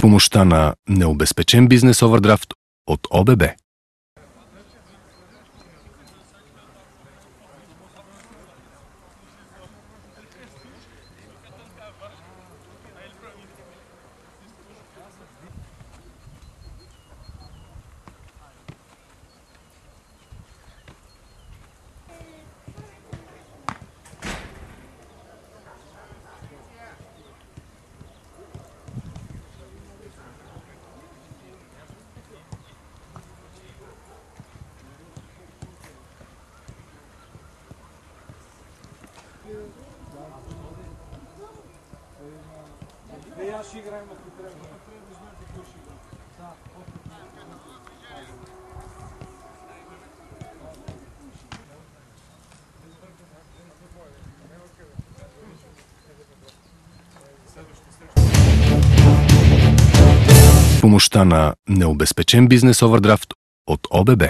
Помощта на необезпечен бизнес овердрафт от ОББ. Помощта на необезпечен бизнес овердрафт от ОББ.